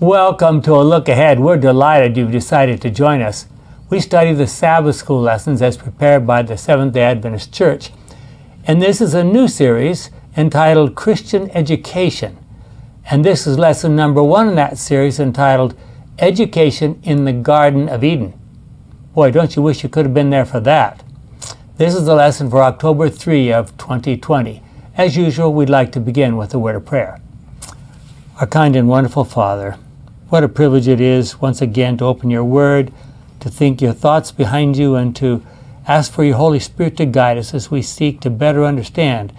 Welcome to a look ahead. We're delighted you've decided to join us. We study the Sabbath school lessons as prepared by the Seventh day Adventist Church. And this is a new series entitled Christian Education. And this is lesson number one in that series entitled Education in the Garden of Eden. Boy, don't you wish you could have been there for that? This is the lesson for October 3 of 2020. As usual, we'd like to begin with a word of prayer. Our kind and wonderful Father, what a privilege it is once again to open your word, to think your thoughts behind you, and to ask for your Holy Spirit to guide us as we seek to better understand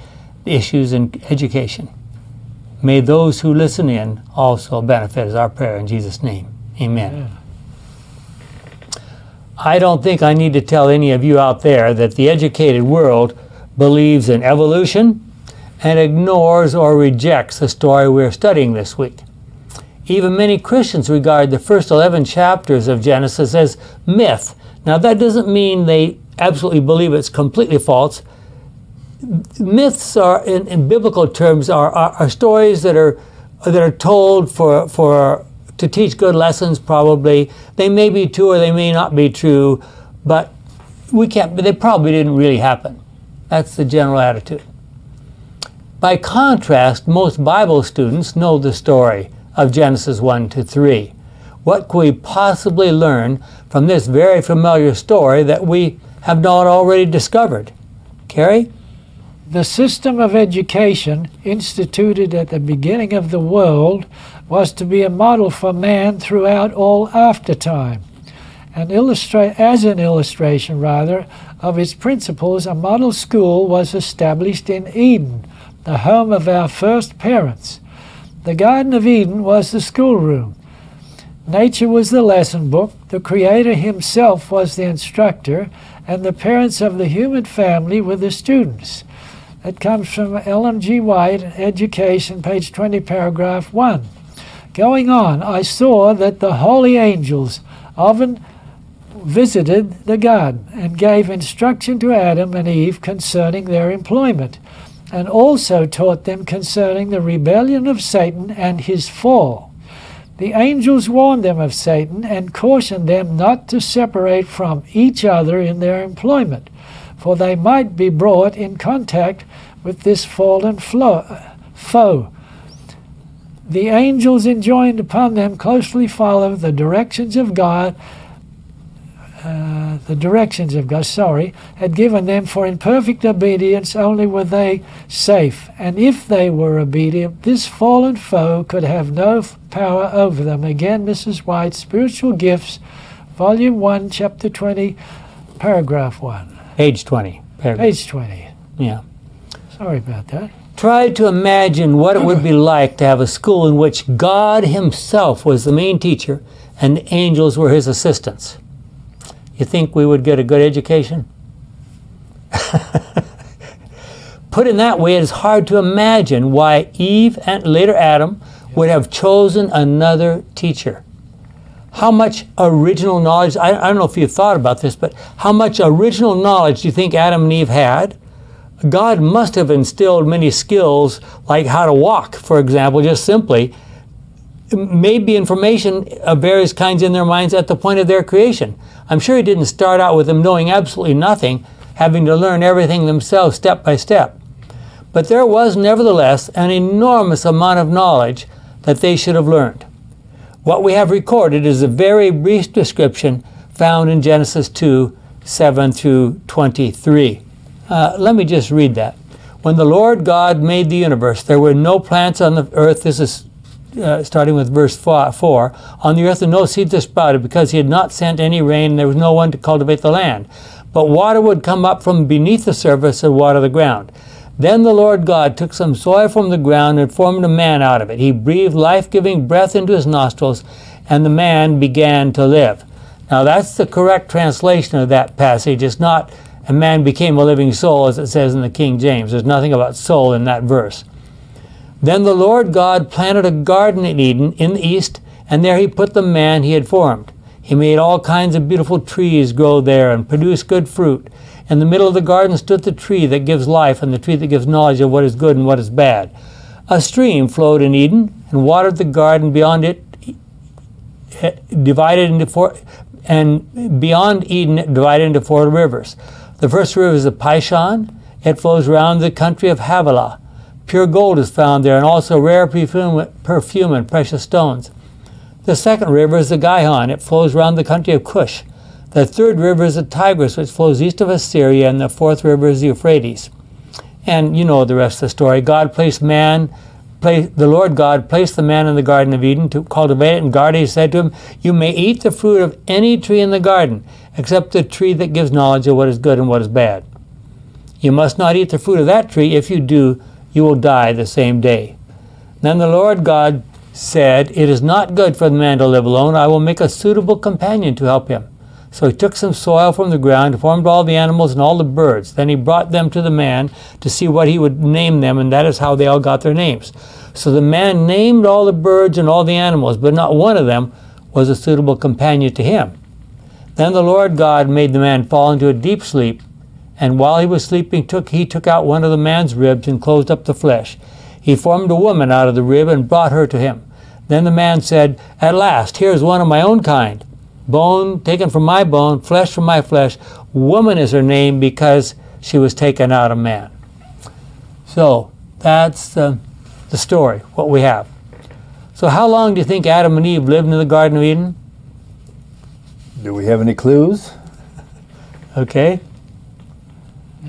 the issues in education. May those who listen in also benefit, is our prayer in Jesus' name. Amen. Yeah. I don't think I need to tell any of you out there that the educated world believes in evolution and ignores or rejects the story we're studying this week. Even many Christians regard the first 11 chapters of Genesis as myth. Now, that doesn't mean they absolutely believe it's completely false. Myths are, in, in biblical terms, are, are, are, stories that are that are told for for to teach good lessons. Probably they may be true or they may not be true, but we can't. They probably didn't really happen. That's the general attitude. By contrast, most Bible students know the story of Genesis 1 to 3. What could we possibly learn from this very familiar story that we have not already discovered? Carrie? The system of education instituted at the beginning of the world was to be a model for man throughout all aftertime. An illustra- as an illustration, rather, of its principles, a model school was established in Eden, the home of our first parents. The Garden of Eden was the schoolroom. Nature was the lesson book, the Creator Himself was the instructor, and the parents of the human family were the students. It comes from Ellen G. White, Education, page 20, paragraph 1. Going on, I saw that the holy angels often visited the garden and gave instruction to Adam and Eve concerning their employment and also taught them concerning the rebellion of Satan and his fall. The angels warned them of Satan and cautioned them not to separate from each other in their employment, for they might be brought in contact with this fallen foe. The angels enjoined upon them closely follow the directions of God uh, the directions of God, sorry, had given them, for in perfect obedience only were they safe. And if they were obedient, this fallen foe could have no power over them. Again, Mrs. White, Spiritual Gifts, Volume 1, Chapter 20, Paragraph 1. Page 20. Paragraph. Page 20. Yeah. Sorry about that. Try to imagine what it would be like to have a school in which God Himself was the main teacher and the angels were His assistants. You think we would get a good education? Put in that way, it is hard to imagine why Eve and later Adam would have chosen another teacher. How much original knowledge, I, I don't know if you've thought about this, but how much original knowledge do you think Adam and Eve had? God must have instilled many skills like how to walk, for example, just simply, maybe information of various kinds in their minds at the point of their creation. I'm sure he didn't start out with them knowing absolutely nothing, having to learn everything themselves step by step. But there was nevertheless an enormous amount of knowledge that they should have learned. What we have recorded is a very brief description found in Genesis 2 7 through 23. Uh, let me just read that. When the Lord God made the universe, there were no plants on the earth. This is uh, starting with verse 4, on the earth and no seed that sprouted because he had not sent any rain and there was no one to cultivate the land. But water would come up from beneath the surface and water the ground. Then the Lord God took some soil from the ground and formed a man out of it. He breathed life giving breath into his nostrils, and the man began to live. Now, that's the correct translation of that passage. It's not a man became a living soul, as it says in the King James. There's nothing about soul in that verse. Then the Lord God planted a garden in Eden in the east, and there he put the man he had formed. He made all kinds of beautiful trees grow there and produce good fruit. In the middle of the garden stood the tree that gives life and the tree that gives knowledge of what is good and what is bad. A stream flowed in Eden and watered the garden beyond it eh, divided into four, and beyond Eden, divided into four rivers. The first river is the Pishon. It flows around the country of Havilah. Pure gold is found there, and also rare perfume, perfume and precious stones. The second river is the Gihon. It flows around the country of Cush. The third river is the Tigris, which flows east of Assyria, and the fourth river is the Euphrates. And you know the rest of the story. God placed man, the Lord God placed the man in the Garden of Eden to cultivate it and it. He said to him, You may eat the fruit of any tree in the garden, except the tree that gives knowledge of what is good and what is bad. You must not eat the fruit of that tree. If you do, you will die the same day. Then the Lord God said, It is not good for the man to live alone. I will make a suitable companion to help him. So he took some soil from the ground, formed all the animals and all the birds. Then he brought them to the man to see what he would name them, and that is how they all got their names. So the man named all the birds and all the animals, but not one of them was a suitable companion to him. Then the Lord God made the man fall into a deep sleep, and while he was sleeping, took, he took out one of the man's ribs and closed up the flesh. He formed a woman out of the rib and brought her to him. Then the man said, At last, here is one of my own kind, bone taken from my bone, flesh from my flesh. Woman is her name because she was taken out of man. So that's the, the story, what we have. So, how long do you think Adam and Eve lived in the Garden of Eden? Do we have any clues? Okay.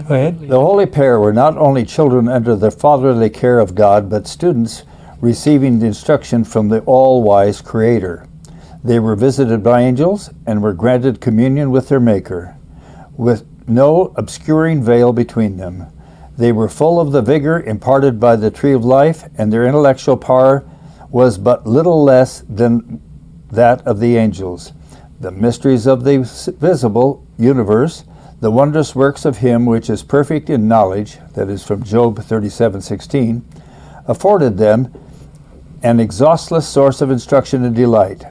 Go ahead. The holy pair were not only children under the fatherly care of God, but students receiving instruction from the all wise Creator. They were visited by angels and were granted communion with their Maker, with no obscuring veil between them. They were full of the vigor imparted by the tree of life, and their intellectual power was but little less than that of the angels. The mysteries of the visible universe, the wondrous works of him which is perfect in knowledge, that is from Job 37:16, afforded them an exhaustless source of instruction and delight.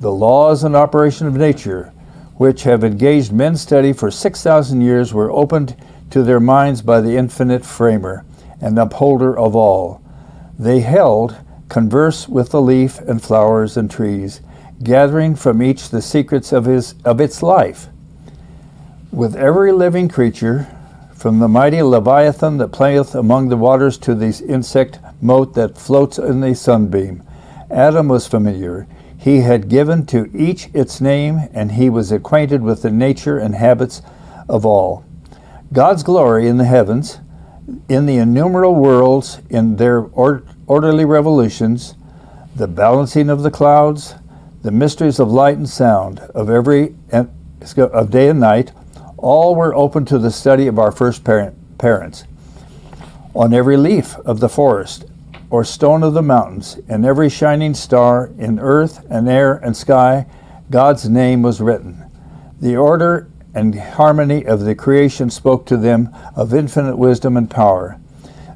The laws and operation of nature, which have engaged men's study for 6,000 years, were opened to their minds by the infinite framer and upholder of all. They held converse with the leaf and flowers and trees, gathering from each the secrets of, his, of its life. With every living creature, from the mighty Leviathan that playeth among the waters to the insect mote that floats in the sunbeam. Adam was familiar. He had given to each its name, and he was acquainted with the nature and habits of all. God's glory in the heavens, in the innumerable worlds, in their or- orderly revolutions, the balancing of the clouds, the mysteries of light and sound, of every of day and night, all were open to the study of our first parent, parents. On every leaf of the forest, or stone of the mountains, and every shining star in earth and air and sky, God's name was written. The order and harmony of the creation spoke to them of infinite wisdom and power.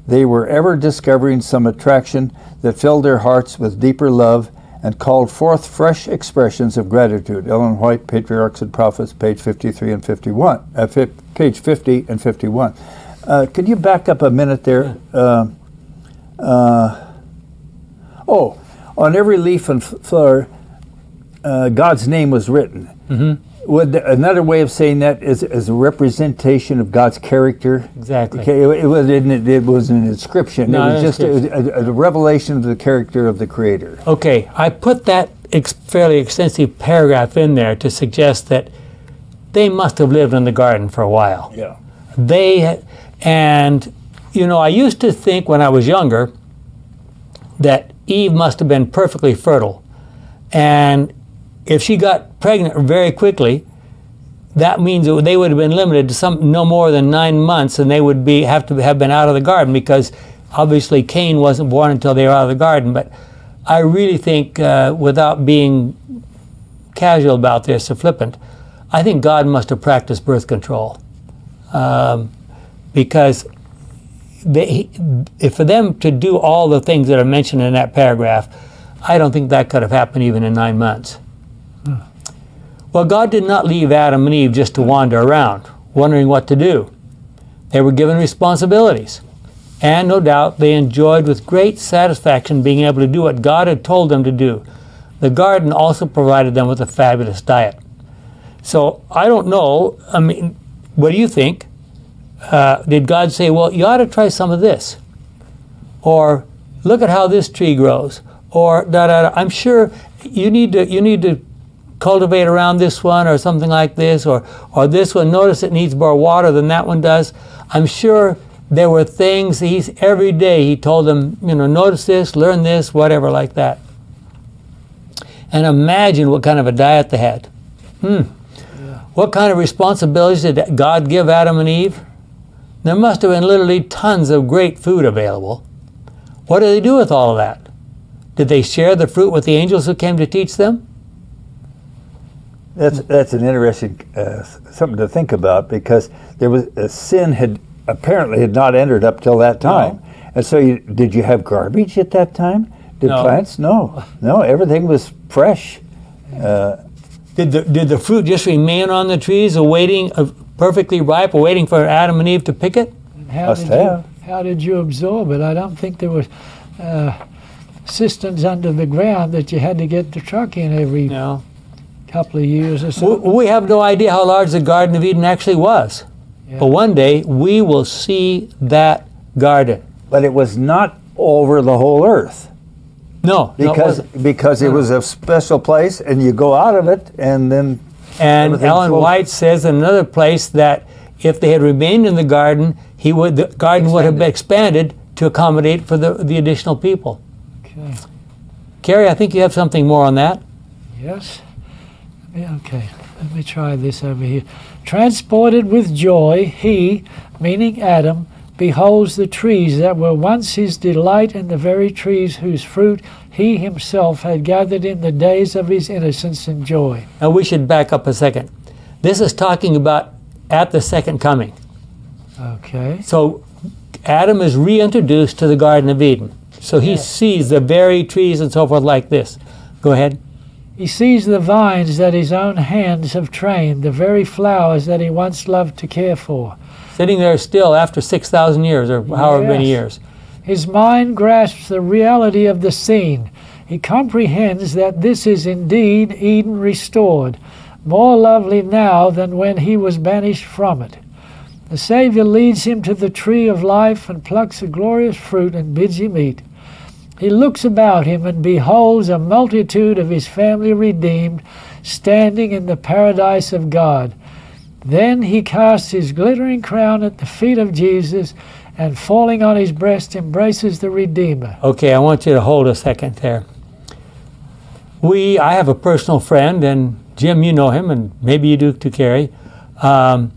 They were ever discovering some attraction that filled their hearts with deeper love and called forth fresh expressions of gratitude. Ellen White, Patriarchs and Prophets, page 53 and 51, uh, page 50 and 51. Uh, could you back up a minute there? Uh, uh, oh, on every leaf and flower, uh, God's name was written. Mm-hmm. Would another way of saying that is, is a representation of God's character. Exactly. Okay, it, it was it, it was an inscription. No, it was just a, a, a, revelation of the character of the Creator. Okay, I put that ex- fairly extensive paragraph in there to suggest that they must have lived in the garden for a while. Yeah. They and you know, I used to think when I was younger that Eve must have been perfectly fertile. And if she got pregnant very quickly, that means that they would have been limited to some no more than nine months, and they would be have to have been out of the garden because obviously Cain wasn't born until they were out of the garden. But I really think, uh, without being casual about this or flippant, I think God must have practiced birth control um, because they, if for them to do all the things that are mentioned in that paragraph, I don't think that could have happened even in nine months. Well, God did not leave Adam and Eve just to wander around, wondering what to do. They were given responsibilities. And no doubt they enjoyed with great satisfaction being able to do what God had told them to do. the garden also provided them with a fabulous diet. So I don't know. I mean, what do you think? Uh, did God say, well, you ought to try some of this? Or look at how this tree grows? Or da da da. I'm sure you need to you need to cultivate around this one or something like this or or this one. Notice it needs more water than that one does. I'm sure there were things he's every day he told them you know notice this learn this whatever like that. And imagine what kind of a diet they had. Hmm. What kind of responsibilities did god give adam and eve? There must have been literally tons of great food available. What did they do with all of that? Did they share the fruit with the angels who came to teach them That's that's an interesting uh, something to think about because there was uh, sin had apparently had not entered up till that time, and so you, did you have garbage at that time? Did No. plants? No, no. Everything was fresh. Uh, Did the, did the fruit just remain on the trees, awaiting, uh, perfectly ripe, awaiting for Adam and Eve to pick it? How Must did you have. how did you absorb it? I don't think there were uh, systems under the ground that you had to get the truck in every No. Couple of years or We, so. we have no idea how large the Garden of Eden actually was. Yeah. But one day we will see that garden. but it was not over the whole earth No, no, it because because it was a special place, and you go out of it, and then and Ellen flows- White says in another place that if they had remained in the garden, he would the garden would have been expanded to accommodate for the, the additional people. Okay. Carrie, I think you have something more on that. Yes. Yeah, okay. Let me try this over here. Transported with joy, he, meaning Adam, beholds the trees that were once his delight and the very trees whose fruit he himself had gathered in the days of his innocence and joy. Now we should back up a second. This is talking about at the second coming. Okay. So Adam is reintroduced to the Garden of Eden. So he Yeah. sees the very trees and so forth like this. Go ahead. He sees the vines that his own hands have trained, the very flowers that he once loved to care for. Sitting there still after 6,000 years or however many years. His mind grasps the reality of the scene. He comprehends that this is indeed Eden restored, more lovely now than when he was banished from it. The Savior leads him to the tree of life and plucks a glorious fruit and bids him eat. He looks about him and beholds a multitude of his family redeemed, standing in the paradise of God. Then he casts his glittering crown at the feet of Jesus and falling on his breast embraces the Redeemer. Okay, I want you to hold a second there. We, I have a personal friend, and Jim, you know him, and maybe you do too, Carrie, um,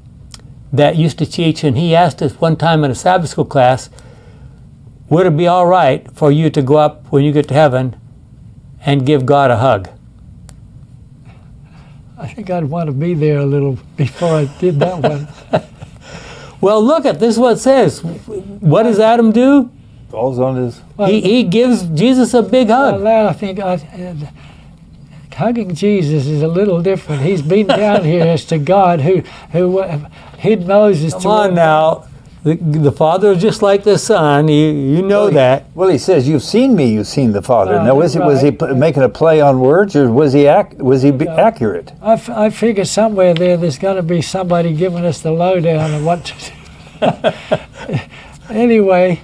that used to teach, and he asked us one time in a Sabbath school class, would it be all right for you to go up when you get to heaven and give God a hug? I think I'd want to be there a little before I did that one. Well, look at this. Is what it says. What does Adam do? falls on his. Well, He, he gives Jesus a big well, hug. that I think I, uh, hugging Jesus is a little different. He's been down here as to God who who uh, hid Moses. Come toward- on now. The, the Father is just like the Son. You, you know that. Well, he says, "You've seen me. You've seen the Father." Oh, now, was he was he right. making a play on words, or was he ac- was he accurate? I, f- I figure somewhere there, there's got to be somebody giving us the lowdown on what to do. anyway,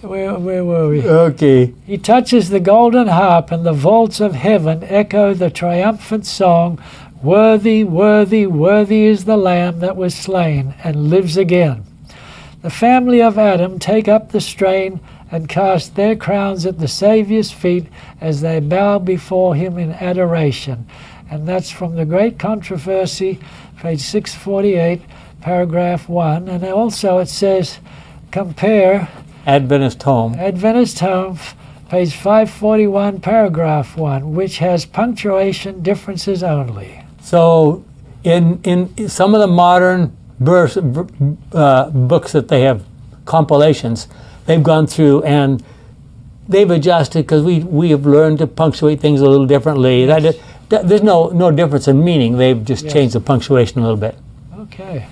where, where were we? Okay. He touches the golden harp, and the vaults of heaven echo the triumphant song Worthy, worthy, worthy is the Lamb that was slain and lives again. The family of Adam take up the strain and cast their crowns at the Saviour's feet as they bow before him in adoration. And that's from the Great Controversy, page 648, paragraph 1. And also it says, compare Adventist home. Adventist Home, page 541, paragraph 1, which has punctuation differences only. So, in in some of the modern verse, uh, books that they have compilations, they've gone through and they've adjusted because we we have learned to punctuate things a little differently. Is- that- there's no no difference in meaning. They've just Yes. changed the punctuation a little bit. Okay.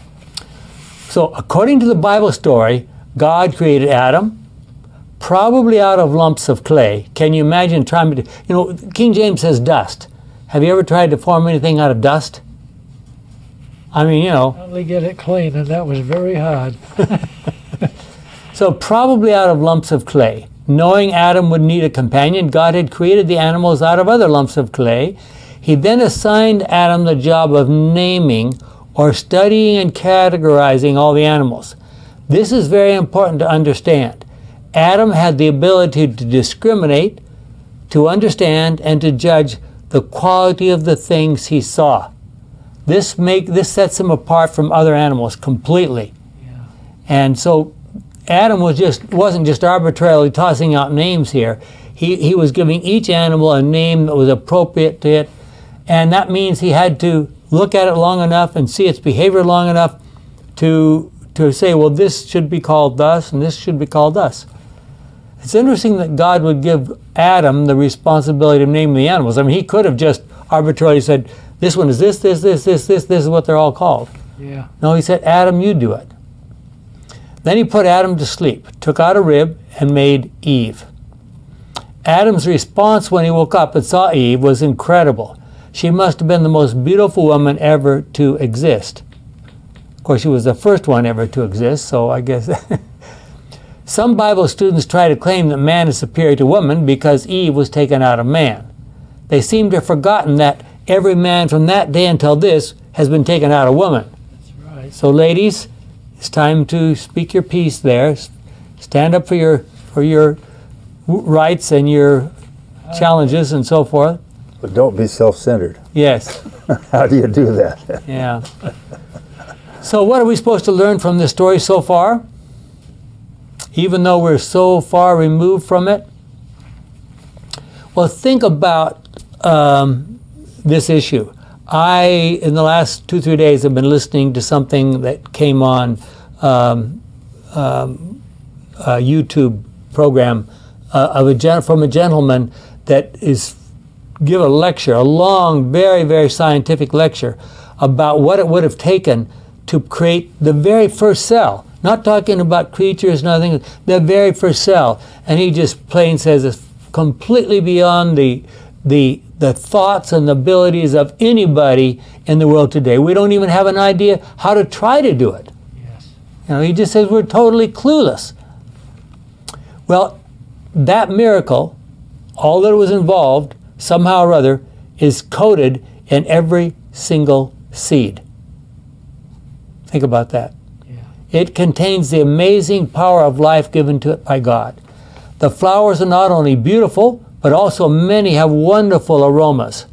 So, according to the Bible story, God created Adam, probably out of lumps of clay. Can you imagine trying to, you know, King James says dust. Have you ever tried to form anything out of dust? I mean, you know. Get it clean, and that was very hard. so, probably out of lumps of clay. Knowing Adam would need a companion, God had created the animals out of other lumps of clay. He then assigned Adam the job of naming or studying and categorizing all the animals. This is very important to understand. Adam had the ability to discriminate, to understand, and to judge the quality of the things he saw. This make this sets him apart from other animals completely. Yeah. And so Adam was just wasn't just arbitrarily tossing out names here. He he was giving each animal a name that was appropriate to it, and that means he had to look at it long enough and see its behavior long enough to to say, well, this should be called thus and this should be called thus. It's interesting that God would give Adam the responsibility of naming the animals. I mean, he could have just arbitrarily said, this one is this, this, this, this, this, this is what they're all called. Yeah. No, he said, Adam, you do it. Then he put Adam to sleep, took out a rib, and made Eve. Adam's response when he woke up and saw Eve was incredible. She must have been the most beautiful woman ever to exist. Of course, she was the first one ever to exist, so I guess. Some Bible students try to claim that man is superior to woman because Eve was taken out of man. They seem to have forgotten that every man from that day until this has been taken out of woman. That's right. So, ladies, it's time to speak your piece there. Stand up for your for your rights and your challenges and so forth. But don't be self-centered. Yes. How do you do that? Yeah. So, what are we supposed to learn from this story so far? Even though we're so far removed from it? Well, think about um, this issue. I, in the last two, three days, have been listening to something that came on um, um, a YouTube program uh, of a gen- from a gentleman that is give a lecture, a long, very, very scientific lecture about what it would have taken to create the very first cell. Not talking about creatures, nothing, the very first cell. And he just plain says it's completely beyond the, the, the thoughts and the abilities of anybody in the world today. We don't even have an idea how to try to do it. Yes. You know, he just says we're totally clueless. Well, that miracle, all that was involved, somehow or other, is coded in every single seed. Think about that. Yeah. It contains the amazing power of life given to it by God. The flowers are not only beautiful, but also many have wonderful aromas.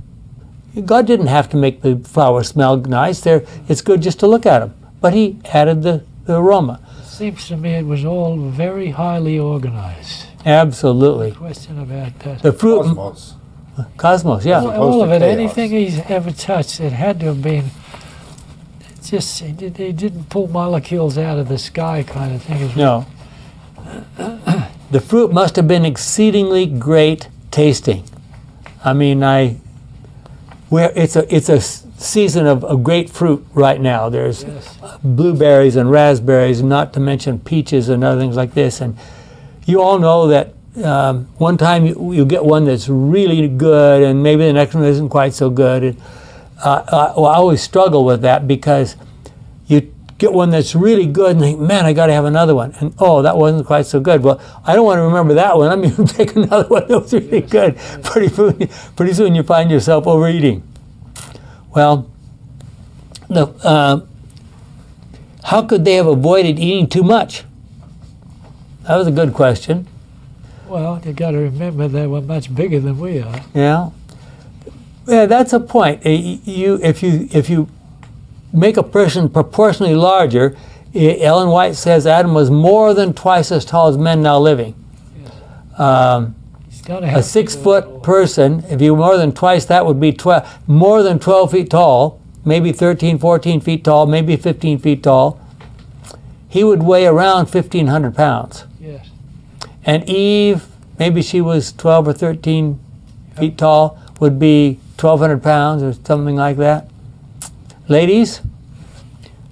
God didn't have to make the flowers smell nice. They're, it's good just to look at them. But He added the, the aroma. Seems to me it was all very highly organized. Absolutely. Question about that. The fruit, Cosmos. cosmos, yeah. all, all of it, chaos. anything he's ever touched, it had to have been. Just he, did, he didn't pull molecules out of the sky, kind of thing. It's- No. The fruit must have been exceedingly great tasting. I mean, I where it's a it's a season of, of great fruit right now. There's Yes. blueberries and raspberries, not to mention peaches and other things like this. And you all know that um, one time you, you get one that's really good, and maybe the next one isn't quite so good. And, uh, I, well, I always struggle with that because get one that's really good and think, man, I got to have another one. And oh, that wasn't quite so good. Well, I don't want to remember that one. I'm going to take another one that was really good. Pretty, soon- pretty soon you find yourself overeating. Well, the, uh, how could they have avoided eating too much? That was a good question. Well, you got to remember they were much bigger than we are. Yeah. Yeah, that's a point. Uh, You, if you if you make a person proportionally larger, eh, Ellen White says Adam was more than twice as tall as men now living. Um, He's got to a six foot person, if you more than twice that would be 12, more than 12 feet tall, maybe 13, 14 feet tall, maybe 15 feet tall. He would weigh around 1,500 pounds. Yes. And Eve, maybe she was 12 or 13 feet tall, would be 1,200 pounds or something like that. Ladies,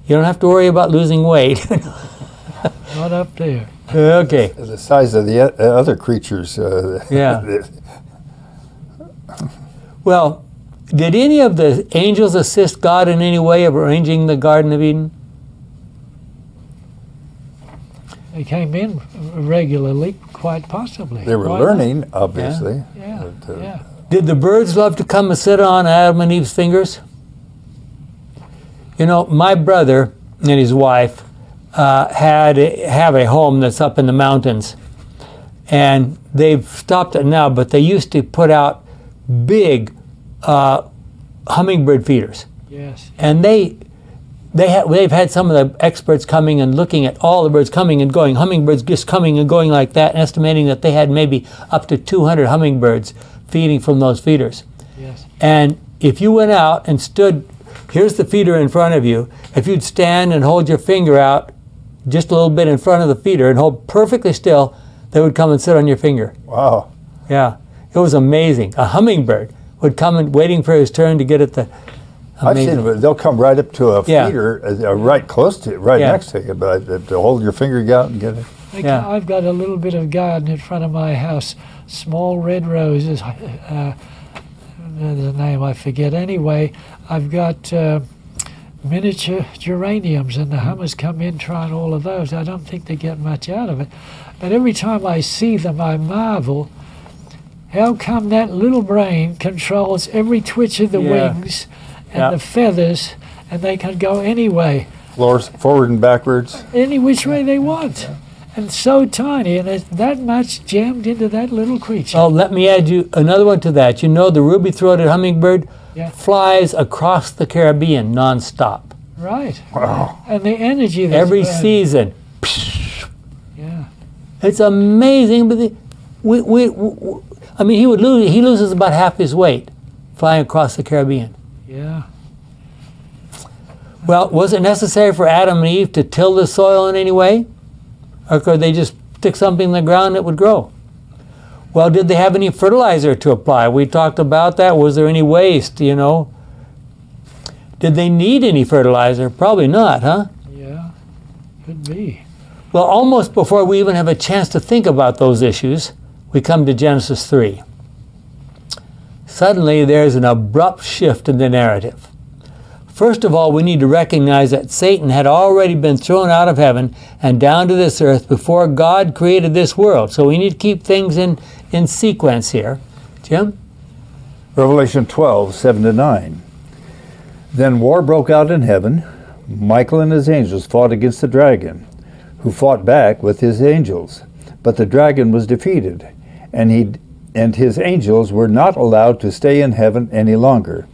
you don't have to worry about losing weight. Not up there. Okay. The size of the other creatures. Uh, Yeah. Well, did any of the angels assist God in any way of arranging the Garden of Eden? They came in regularly, quite possibly. they were Why not? learning, obviously. Yeah, But, uh, yeah. Did the birds love to come and sit on Adam and Eve's fingers? You know, my brother and his wife uh, had have a home that's up in the mountains, and they've stopped it now. But they used to put out big uh, hummingbird feeders, Yes. and they they ha- they've had some of the experts coming and looking at all the birds coming and going, hummingbirds just coming and going like that, and estimating that they had maybe up to 200 hummingbirds feeding from those feeders. Yes. And if you went out and stood, here's the feeder in front of you. If you'd stand and hold your finger out just a little bit in front of the feeder and hold perfectly still, they would come and sit on your finger. wow. Yeah, it was amazing. A hummingbird would come and waiting for his turn to get at the. I've seen Amazing. They'll come right up to a Yeah. feeder, uh, uh, right close to, it, right Yeah. next to you, but uh, to hold your finger out and get it. I Yeah. ca- I've got a little bit of garden in front of my house. Small red roses. Uh, the name I forget. Anyway, I've got uh, miniature geraniums, and the hummers come in trying all of those. I don't think they get much out of it, but every time I see them, I marvel. How come that little brain controls every twitch of the Yeah. wings and Yeah. the feathers, and they can go any way Floors forward and backwards. any which way they want. And so tiny, and it's that much jammed into that little creature. Oh, let me add you another one to that. You know, the ruby-throated hummingbird Yeah. flies across the Caribbean nonstop Right. Wow. And the energy every season. Yeah. It's amazing, but the, we, we, we, I mean, he would lose. He loses about half his weight flying across the Caribbean. Yeah. Well, was it necessary for Adam and Eve to till the soil in any way, or could they just stick something in the ground that would grow? Well, did they have any fertilizer to apply? We talked about that. Was there any waste? You know. Did they need any fertilizer? Probably not, huh? Yeah. Could be. Well, almost before we even have a chance to think about those issues, we come to Genesis 3. Suddenly, there's an abrupt shift in the narrative. First of all, we need to recognize that Satan had already been thrown out of heaven and down to this earth before God created this world. So we need to keep things in, in sequence here. Jim? Revelation 12, 7 to 9. Then war broke out in heaven. Michael and his angels fought against the dragon, who fought back with his angels. But the dragon was defeated, and he and his angels were not allowed to stay in heaven any longer.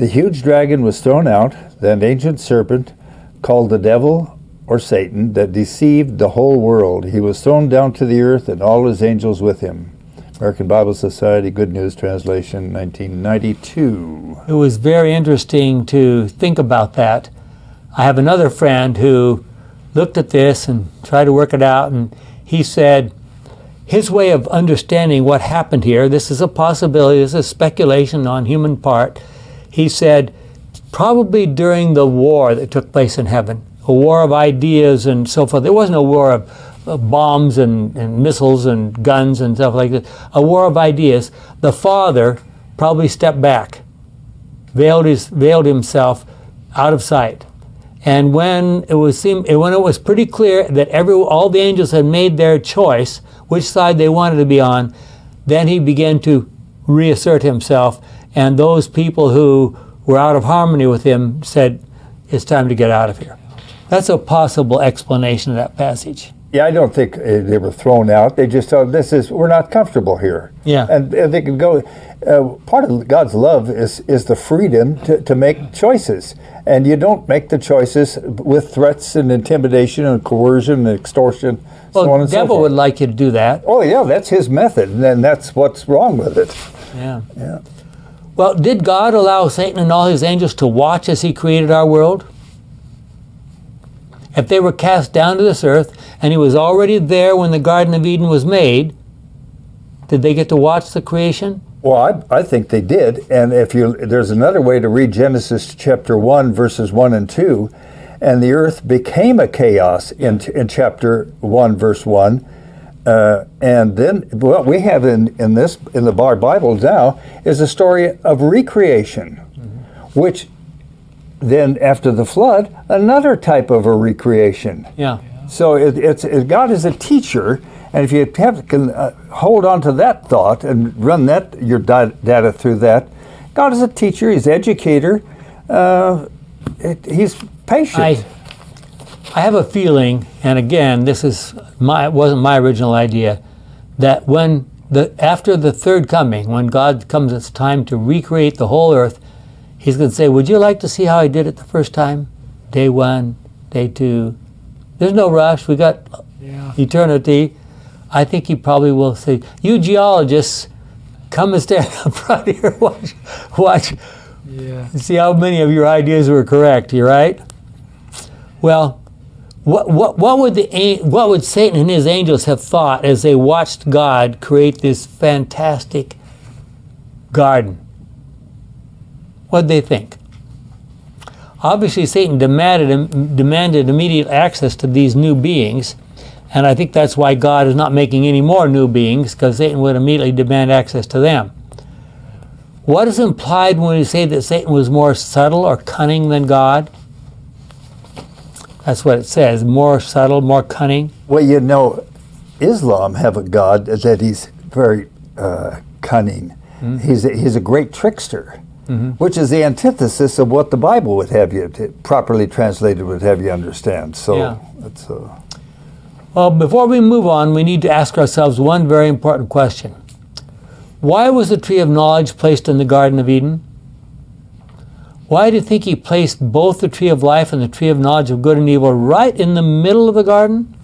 The huge dragon was thrown out, that ancient serpent called the devil or Satan that deceived the whole world. He was thrown down to the earth and all his angels with him. American Bible Society Good News Translation 1992. It was very interesting to think about that. I have another friend who looked at this and tried to work it out, and he said his way of understanding what happened here this is a possibility, this is speculation on human part. He said, probably during the war that took place in heaven, a war of ideas and so forth. There wasn't a war of, of bombs and, and missiles and guns and stuff like that. A war of ideas. The father probably stepped back, veiled his veiled himself out of sight. And when it was seem, when it was pretty clear that every all the angels had made their choice, which side they wanted to be on, then he began to reassert himself. And those people who were out of harmony with him said, "It's time to get out of here." That's a possible explanation of that passage. Yeah, I don't think uh, they were thrown out. They just thought this is we're not comfortable here. Yeah. and they could go. Uh, part of God's love is is the freedom to, to make choices, and you don't make the choices with threats and intimidation and coercion and extortion. Well, so on and so devil forth. would like you to do that. Oh yeah, that's his method, and then that's what's wrong with it. Yeah. Yeah. Well, did God allow Satan and all his angels to watch as he created our world? If they were cast down to this earth and he was already there when the Garden of Eden was made, did they get to watch the creation? Well, I, I think they did, and if you there's another way to read Genesis chapter one verses one and two, and the earth became a chaos in, in chapter 1, verse 1. Uh, and then what we have in, in this in the Bar Bible now is a story of recreation, which then after the flood, another type of a recreation. Yeah. So it, it's it, God is a teacher, and if you have, can uh, hold on to that thought and run that your di- data through that, God is a teacher. He's educator. Uh, it, he's patient. I, I have a feeling, and again, this is my wasn't my original idea, that when the after the third coming, when God comes, it's time to recreate the whole earth. He's going to say, "Would you like to see how I did it the first time? Day one, day two. There's no rush. We got Yeah. eternity." I think he probably will say, "You geologists, come and stand up front here. Watch, watch. Yeah. See how many of your ideas were correct. You're right? Well, what what what would the what would Satan and his angels have thought as they watched God create this fantastic garden? What did they think? Obviously, Satan demanded demanded immediate access to these new beings, and I think that's why God is not making any more new beings because Satan would immediately demand access to them. What is implied when we say that Satan was more subtle or cunning than God? That's what it says more subtle, more cunning. Well, you know, Islam have a God that he's very uh, cunning. He's a, he's a great trickster, which is the antithesis of what the Bible would have you t- properly translated would have you understand. So Yeah. that's uh, Well, before we move on, we need to ask ourselves one very important question Why was the tree of knowledge placed in the Garden of Eden? Why do you think he placed both the tree of life and the tree of knowledge of good and evil right in the middle of the garden?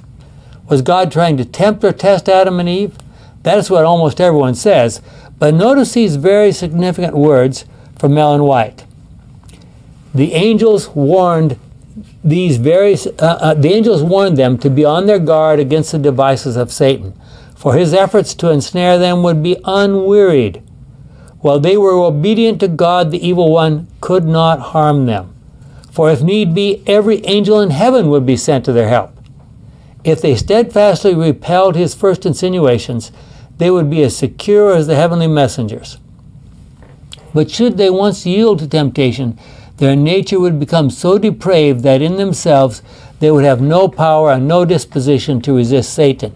Was God trying to tempt or test Adam and Eve? That is what almost everyone says. But notice these very significant words from Ellen White. The angels warned these very uh, uh, the angels warned them to be on their guard against the devices of Satan, for his efforts to ensnare them would be unwearied. While they were obedient to God, the evil one could not harm them. For if need be, every angel in heaven would be sent to their help. If they steadfastly repelled his first insinuations, they would be as secure as the heavenly messengers. But should they once yield to temptation, their nature would become so depraved that in themselves they would have no power and no disposition to resist Satan.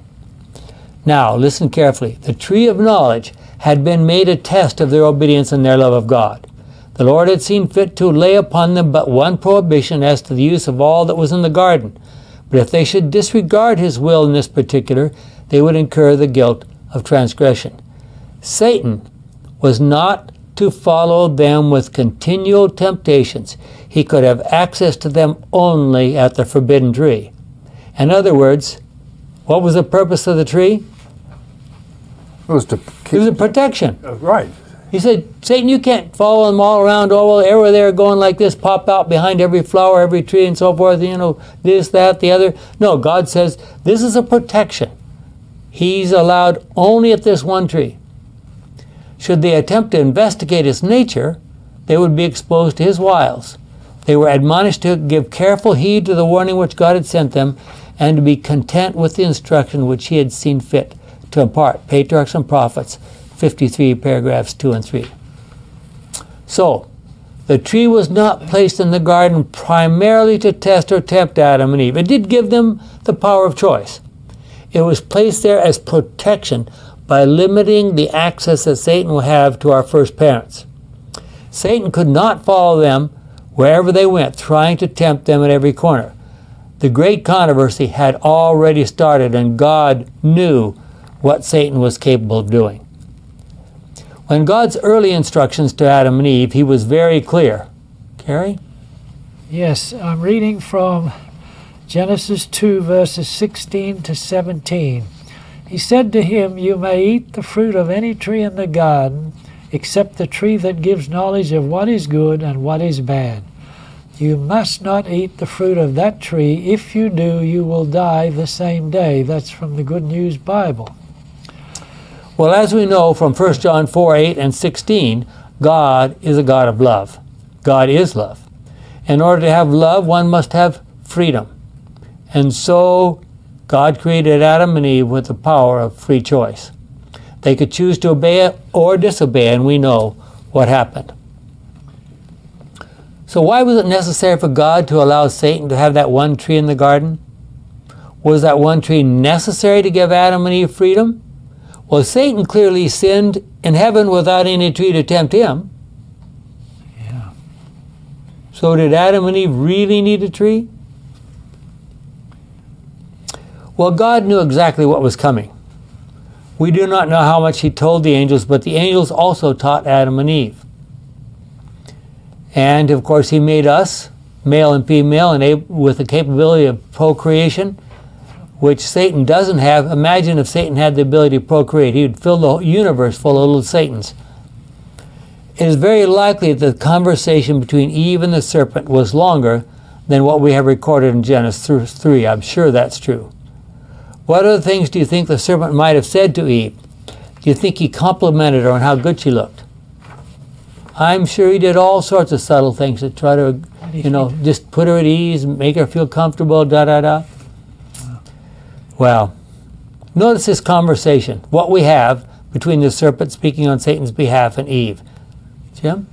Now, listen carefully. The tree of knowledge had been made a test of their obedience and their love of God. The Lord had seen fit to lay upon them but one prohibition as to the use of all that was in the garden. But if they should disregard his will in this particular, they would incur the guilt of transgression. Satan was not to follow them with continual temptations. He could have access to them only at the forbidden tree. In other words, what was the purpose of the tree? It was to It was a protection. uh, right. He said, Satan, you can't follow them all around, oh, well, everywhere they're going like this, pop out behind every flower, every tree, and so forth, you know, this, that, the other. No, God says this is a protection. He's allowed only at this one tree. Should they attempt to investigate its nature, they would be exposed to his wiles. They were admonished to give careful heed to the warning which God had sent them, and to be content with the instruction which he had seen fit to impart. Patriarchs and Prophets, 53 paragraphs 2 and 3. So, the tree was not placed in the garden primarily to test or tempt Adam and Eve. It did give them the power of choice. It was placed there as protection by limiting the access that Satan will have to our first parents. Satan could not follow them wherever they went, trying to tempt them at every corner. The great controversy had already started, and God knew what Satan was capable of doing. When God's early instructions to Adam and Eve, he was very clear. Carrie? Yes, I'm reading from Genesis 2, verses 16 to 17. He said to him, You may eat the fruit of any tree in the garden, except the tree that gives knowledge of what is good and what is bad. You must not eat the fruit of that tree. If you do, you will die the same day. That's from the Good News Bible. Well, as we know from 1 John 4 8 and 16, God is a God of love. God is love. In order to have love, one must have freedom. And so God created Adam and Eve with the power of free choice. They could choose to obey or disobey, and we know what happened. So, why was it necessary for God to allow Satan to have that one tree in the garden? Was that one tree necessary to give Adam and Eve freedom? Well, Satan clearly sinned in heaven without any tree to tempt him. Yeah. So, did Adam and Eve really need a tree? Well, God knew exactly what was coming. We do not know how much He told the angels, but the angels also taught Adam and Eve. And of course, He made us, male and female, and with the capability of procreation, which Satan doesn't have. Imagine if Satan had the ability to procreate, he would fill the universe full of little Satans. It is very likely that the conversation between Eve and the serpent was longer than what we have recorded in Genesis 3. I'm sure that's true. What other things do you think the serpent might have said to Eve? Do you think he complimented her on how good she looked? I'm sure he did all sorts of subtle things to try to, you know, just put her at ease, make her feel comfortable, da da da. Well, notice this conversation, what we have between the serpent speaking on Satan's behalf and Eve. Jim?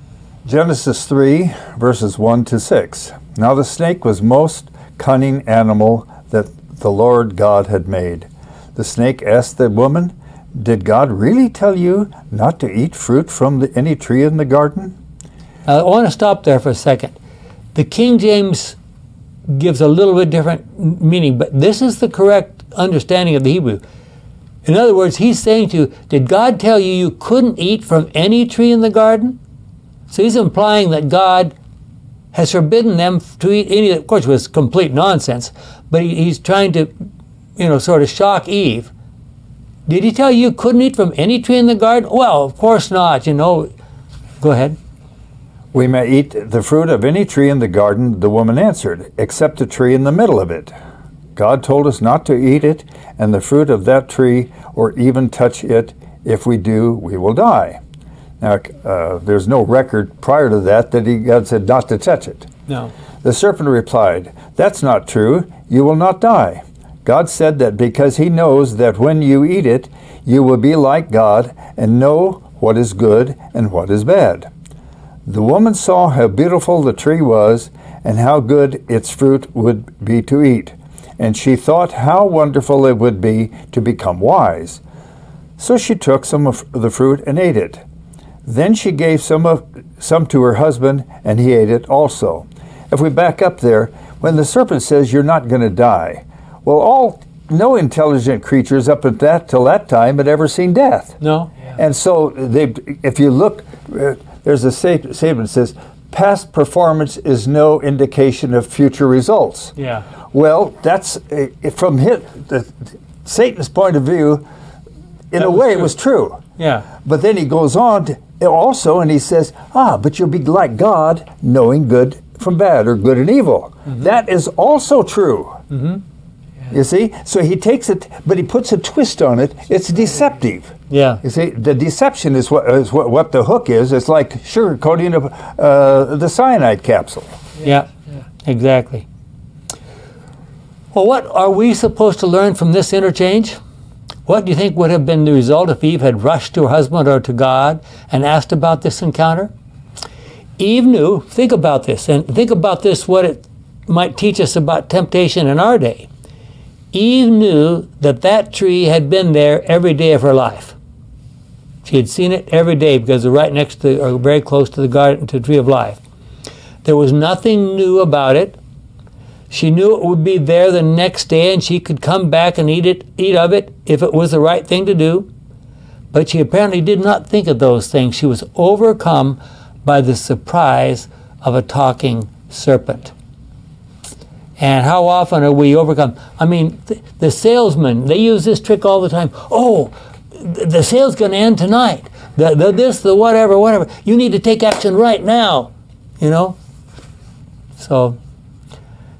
Genesis 3, verses 1 to 6. Now the snake was most cunning animal that the Lord God had made. The snake asked the woman, Did God really tell you not to eat fruit from the, any tree in the garden? Now, I want to stop there for a second. The King James gives a little bit different meaning, but this is the correct understanding of the Hebrew. In other words, he's saying to you, Did God tell you you couldn't eat from any tree in the garden? So he's implying that God has forbidden them to eat any, of course, it was complete nonsense, but he, he's trying to, you know, sort of shock Eve. Did he tell you you couldn't eat from any tree in the garden? Well, of course not, you know. Go ahead. We may eat the fruit of any tree in the garden, the woman answered, except the tree in the middle of it. God told us not to eat it, and the fruit of that tree, or even touch it. If we do, we will die. Now, uh, there's no record prior to that that he, God said not to touch it. No. The serpent replied, That's not true. You will not die. God said that because he knows that when you eat it, you will be like God and know what is good and what is bad. The woman saw how beautiful the tree was and how good its fruit would be to eat, and she thought how wonderful it would be to become wise. So she took some of the fruit and ate it. Then she gave some of some to her husband, and he ate it also. If we back up there, when the serpent says you're not going to die, well, all no intelligent creatures up at that till that time had ever seen death. No. And so they, if you look, uh, there's a statement that says, "Past performance is no indication of future results." Yeah. Well, that's uh, from his, the, Satan's point of view. In That a way, true. it was true. Yeah. But then he goes on to, also and he says, Ah, but you'll be like God, knowing good from bad or good and evil. That is also true. You see? So he takes it, but he puts a twist on it. It's deceptive. Yeah. You see, the deception is what, is what, what the hook is. It's like sugarcoating of, uh, the cyanide capsule. Yeah, exactly. Well, what are we supposed to learn from this interchange? What do you think would have been the result if Eve had rushed to her husband or to God and asked about this encounter? Eve knew, think about this, and think about this, what it might teach us about temptation in our day. Eve knew that that tree had been there every day of her life. She had seen it every day because was right next to, or very close to the garden, to the tree of life. There was nothing new about it. She knew it would be there the next day and she could come back and eat it eat of it if it was the right thing to do. But she apparently did not think of those things. She was overcome by the surprise of a talking serpent. And how often are we overcome? I mean, th- the salesmen, they use this trick all the time. Oh, th- the sale's going to end tonight. The, the this, the whatever, whatever. You need to take action right now. You know? So,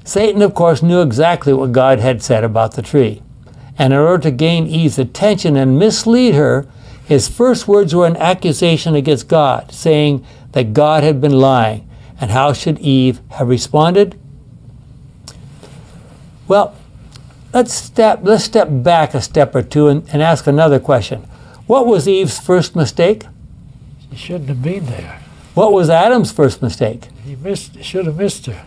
Satan, of course, knew exactly what God had said about the tree. And in order to gain Eve's attention and mislead her, his first words were an accusation against God, saying that God had been lying. And how should Eve have responded? Well, let's step let's step back a step or two and, and ask another question. What was Eve's first mistake? She shouldn't have been there. What was Adam's first mistake? He missed. Should have missed her.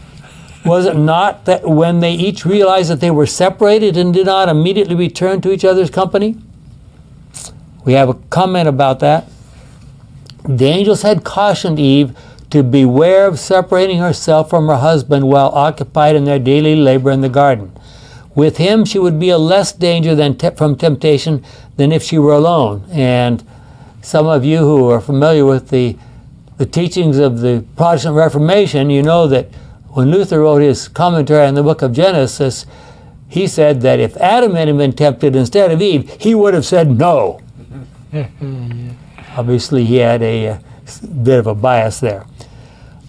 Was it not that when they each realized that they were separated and did not immediately return to each other's company? We have a comment about that. The angels had cautioned Eve to beware of separating herself from her husband while occupied in their daily labor in the garden. With him, she would be a less danger than te- from temptation than if she were alone. And some of you who are familiar with the the teachings of the Protestant Reformation, you know that when Luther wrote his commentary on the book of Genesis, he said that if Adam had been tempted instead of Eve, he would have said no. Obviously, he had a, a bit of a bias there.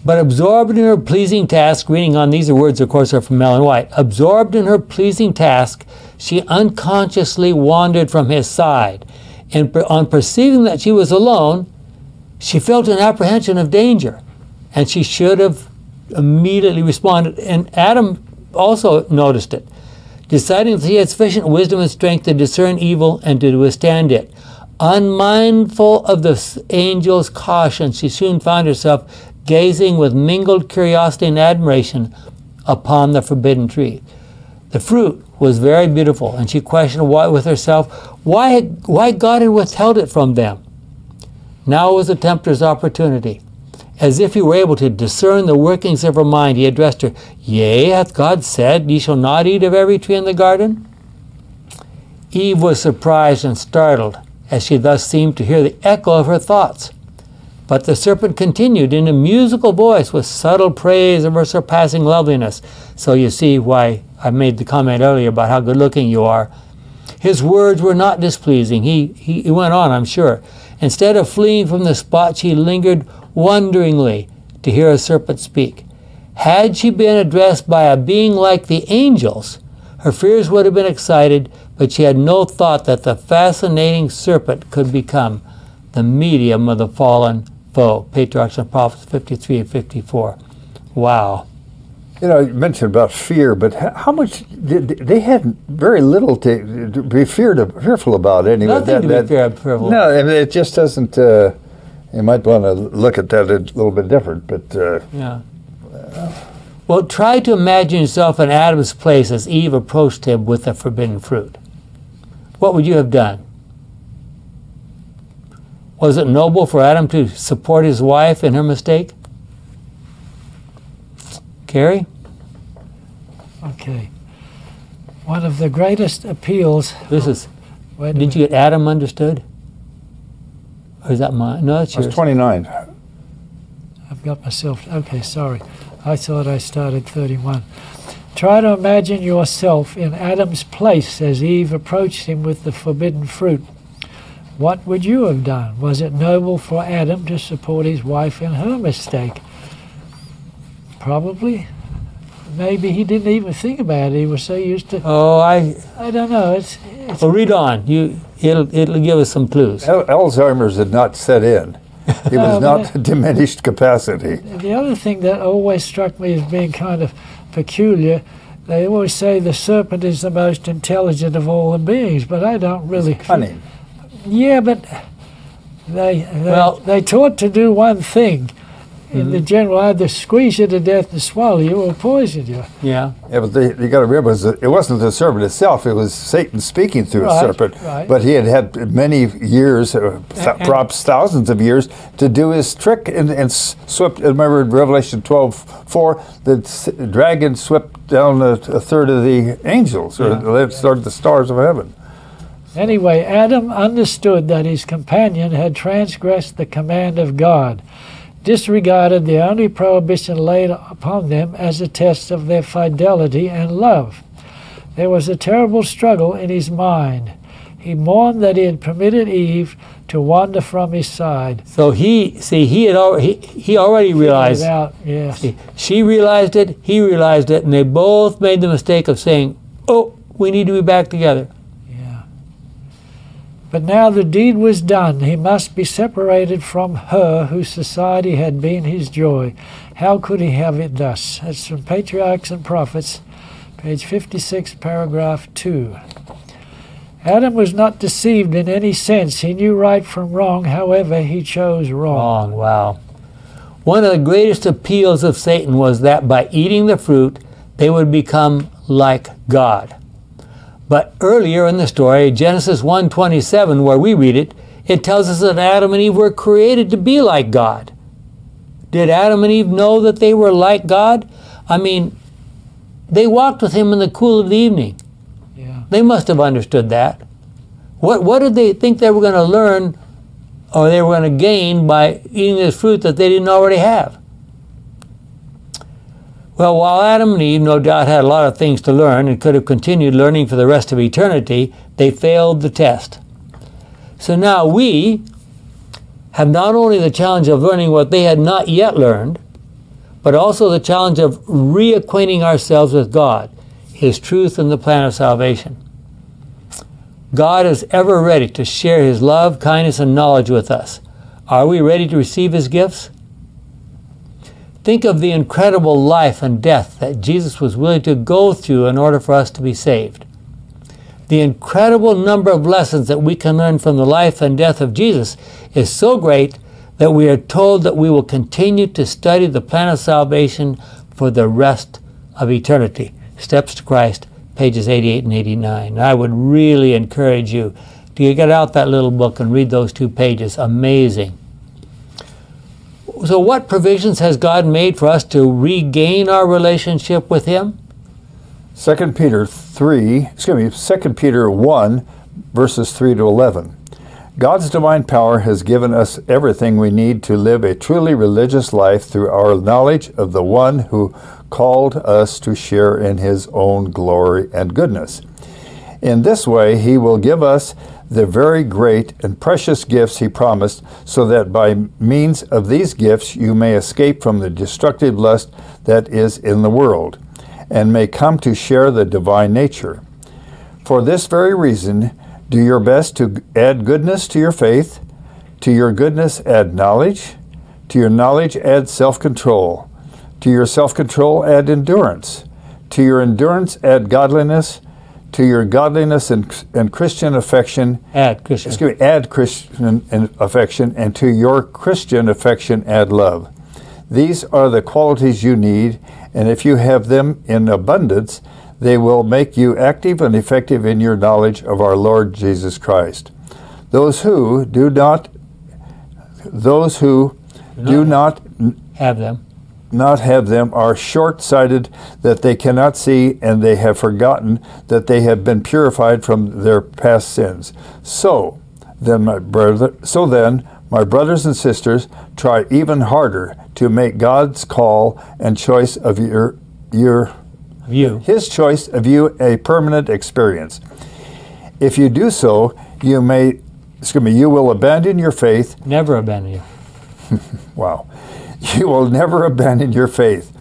But absorbed in her pleasing task, reading on these words, of course, are from Ellen White. Absorbed in her pleasing task, she unconsciously wandered from his side. And on perceiving that she was alone, she felt an apprehension of danger. And she should have immediately responded. And Adam also noticed it, deciding that he had sufficient wisdom and strength to discern evil and to withstand it. Unmindful of the angel's caution, she soon found herself gazing with mingled curiosity and admiration upon the forbidden tree. The fruit was very beautiful, and she questioned why, with herself why, why God had withheld it from them. Now was the tempter's opportunity. As if he were able to discern the workings of her mind, he addressed her, Yea, hath God said, Ye shall not eat of every tree in the garden? Eve was surprised and startled as she thus seemed to hear the echo of her thoughts. But the serpent continued in a musical voice with subtle praise of her surpassing loveliness. So you see why I made the comment earlier about how good looking you are. His words were not displeasing. He, he, he went on, I'm sure. Instead of fleeing from the spot, she lingered wonderingly to hear a serpent speak. Had she been addressed by a being like the angels, her fears would have been excited, but she had no thought that the fascinating serpent could become the medium of the fallen foe. Patriarchs and Prophets 53 and 54. Wow. You know, you mentioned about fear, but how much did they had very little to, to be feared fearful about anyway. Nothing that, to that, be fear, fearful. No, I mean, it just doesn't. Uh, you might want to look at that a little bit different, but uh, Yeah. Well, try to imagine yourself in Adam's place as Eve approached him with the forbidden fruit. What would you have done? Was it noble for Adam to support his wife in her mistake? Carrie? Okay. One of the greatest appeals. This is. Wait a Did minute. you get Adam understood? Or is that mine? No, that's I was yours. 29. I've got myself. Okay, sorry. I thought I started 31. Try to imagine yourself in Adam's place as Eve approached him with the forbidden fruit. What would you have done? Was it noble for Adam to support his wife in her mistake? Probably. Maybe he didn't even think about it. He was so used to. Oh, I. I don't know. It's. it's Well, read on. You. It'll. It'll give us some clues. Al- Alzheimer's had not set in. It was Oh, not but- diminished capacity. The other thing that always struck me as being kind of peculiar, they always say the serpent is the most intelligent of all the beings, but I don't really. Cunning. Yeah, but they they, Well- they taught to do one thing. In the general, either squeeze you to death and swallow you or poison you. Yeah. Yeah, but they, you got to remember, it was- it wasn't the serpent itself. It was Satan speaking through a serpent. right. But he had had many years, uh, th- And- perhaps thousands of years, to do his trick and, and swept. Remember in Revelation 12 4, the dragon swept down a, a third of the angels, or Yeah. started the stars of heaven. Anyway, Adam understood that his companion had transgressed the command of God, disregarded the only prohibition laid upon them as a test of their fidelity and love. There was a terrible struggle in his mind. He mourned that he had permitted Eve to wander from his side. So he. See, he had. Al- he, he already realized. Without, yes. She realized it, he realized it, and they both made the mistake of saying, Oh, we need to be back together. But now the deed was done. He must be separated from her whose society had been his joy. How could he have it thus? That's from Patriarchs and Prophets, page 56, paragraph 2. Adam was not deceived in any sense. He knew right from wrong, however, he chose wrong. Wrong, wow. One of the greatest appeals of Satan was that by eating the fruit, they would become like God. But earlier in the story, Genesis 1:27, where we read it, it tells us that Adam and Eve were created to be like God. Did Adam and Eve know that they were like God? I mean, they walked with him in the cool of the evening. Yeah. They must have understood that. What, what did they think they were going to learn or they were going to gain by eating this fruit that they didn't already have? Well, while Adam and Eve no doubt had a lot of things to learn and could have continued learning for the rest of eternity, they failed the test. So now we have not only the challenge of learning what they had not yet learned, but also the challenge of reacquainting ourselves with God, His truth, and the plan of salvation. God is ever ready to share His love, kindness, and knowledge with us. Are we ready to receive His gifts? Think of the incredible life and death that Jesus was willing to go through in order for us to be saved. The incredible number of lessons that we can learn from the life and death of Jesus is so great that we are told that we will continue to study the plan of salvation for the rest of eternity. Steps to Christ, pages 88 and 89. I would really encourage you to get out that little book and read those two pages. Amazing. So, what provisions has God made for us to regain our relationship with Him? 2 Peter 3, excuse me, 2 Peter 1, verses 3 to 11. God's divine power has given us everything we need to live a truly religious life through our knowledge of the one who called us to share in his own glory and goodness. In this way, he will give us the very great and precious gifts he promised, so that by means of these gifts you may escape from the destructive lust that is in the world, and may come to share the divine nature. For this very reason, do your best to add goodness to your faith. To your goodness, add knowledge. To your knowledge, add self control. To your self control, add endurance. To your endurance, add godliness. To your godliness and, and Christian affection, Add Christian. excuse me, add Christian affection. And to your Christian affection, add love. These are the qualities you need, and if you have them in abundance, they will make you active and effective in your knowledge of our Lord Jesus Christ. Those who do not those who do not Have them. Not have them are short sighted that they cannot see, and they have forgotten that they have been purified from their past sins. So then, my brother, so then, my brothers and sisters, try even harder to make God's call and choice of your your you. his choice of you a permanent experience. If you do so, you may excuse me, you will abandon your faith Never abandon you. Wow. You will never abandon your faith.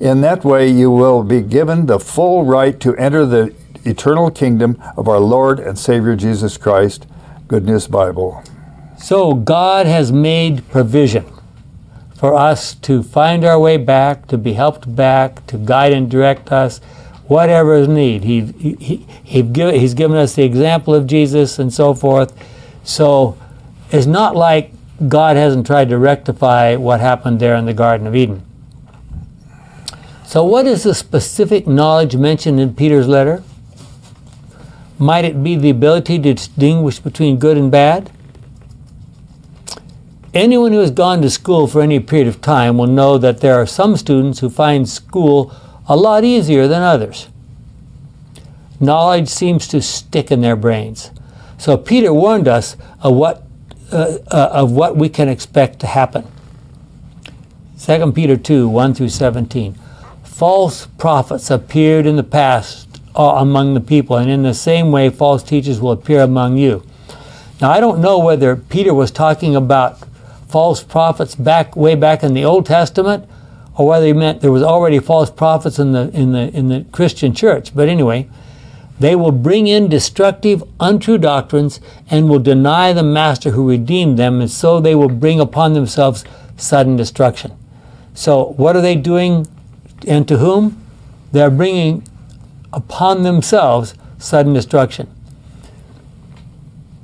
In that way, you will be given the full right to enter the eternal kingdom of our Lord and Savior Jesus Christ. Good News Bible. So God has made provision for us to find our way back, to be helped back, to guide and direct us, whatever is need. He, he, he, give, he's given us the example of Jesus and so forth. So it's not like God hasn't tried to rectify what happened there in the Garden of Eden. So, what is the specific knowledge mentioned in Peter's letter? Might it be the ability to distinguish between good and bad? Anyone who has gone to school for any period of time will know that there are some students who find school a lot easier than others. Knowledge seems to stick in their brains. So Peter warned us of what, uh, uh, of what we can expect to happen. 2 Peter 2 1 through 17. False prophets appeared in the past uh, among the people, and in the same way, false teachers will appear among you. Now, I don't know whether Peter was talking about false prophets back way back in the Old Testament, or whether he meant there was already false prophets in the in the in the Christian church. But anyway, they will bring in destructive, untrue doctrines and will deny the master who redeemed them, and so they will bring upon themselves sudden destruction. So, what are they doing, and to whom? They're bringing upon themselves sudden destruction.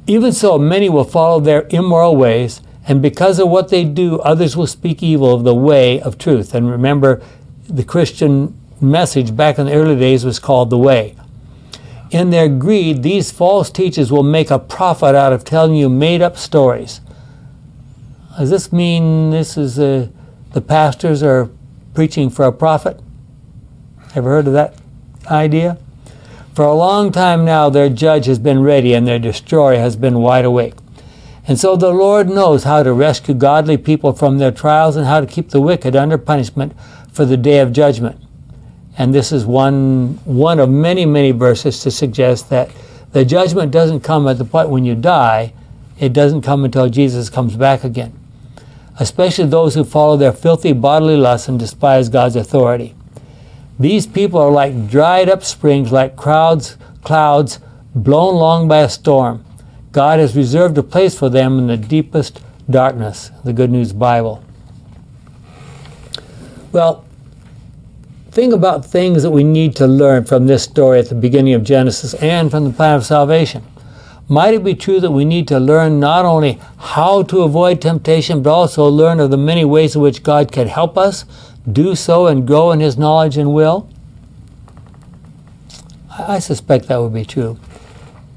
Even so, many will follow their immoral ways, and because of what they do, others will speak evil of the way of truth. And remember, the Christian message back in the early days was called the way. In their greed, these false teachers will make a profit out of telling you made up stories. Does this mean this is a, the pastors are preaching for a profit? Ever heard of that idea? For a long time now, their judge has been ready and their destroyer has been wide awake. And so the Lord knows how to rescue godly people from their trials and how to keep the wicked under punishment for the day of judgment. And this is one, one of many, many verses to suggest that the judgment doesn't come at the point when you die, it doesn't come until Jesus comes back again. Especially those who follow their filthy bodily lusts and despise God's authority. These people are like dried up springs, like crowds, clouds blown along by a storm. God has reserved a place for them in the deepest darkness. The Good News Bible. Well, think about things that we need to learn from this story at the beginning of Genesis and from the plan of salvation. Might it be true that we need to learn not only how to avoid temptation, but also learn of the many ways in which God can help us do so and grow in His knowledge and will? I suspect that would be true.